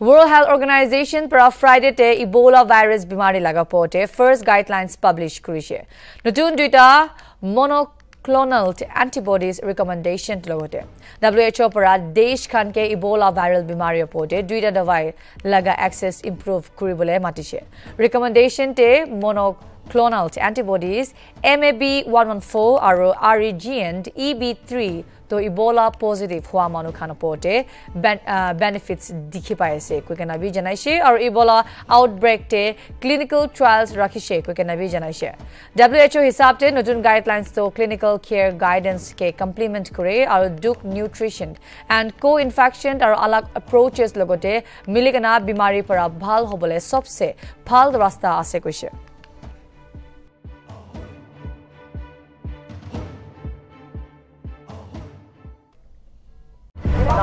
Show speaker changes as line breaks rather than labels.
World Health Organization para Friday te Ebola virus bimari laga pote first guidelines publish kurishe. Notun duita monoclonal antibodies recommendation logote. WHO para desh khan ke Ebola viral bimari pote duita dawai laga access improve kuribole matishe. Recommendation te monoclonal antibodies MAB 114 aru REGN EB3 তো Ebola positive হোৱা মানুহ খান ওপৰতে benefits দেখি পাই আছে কৈকে নাবি জনাইছে আৰু ইবোলা আউটব্ৰেকতে ক্লিনিকেল ট্ৰায়েলছ ৰাখিছে কৈকে নাবি জনাইছে ডাব্লিউ এইচ অ' হিচাপতে নতুন গাইডলাইনছটো ক্লিনিকেল কেয়াৰ গাইডেন্সকে কমপ্লিমেণ্ট কৰে আৰু দুখ নিউট্ৰিশ্যন এণ্ড কো ইনফেকশ্যন আৰু আলাগ এপ্ৰ'চেছ লগতে মিলিকেনা বেমাৰীৰ পৰা ভাল হ'বলৈ চবচে ভাল ৰাস্তা আছে কৈছে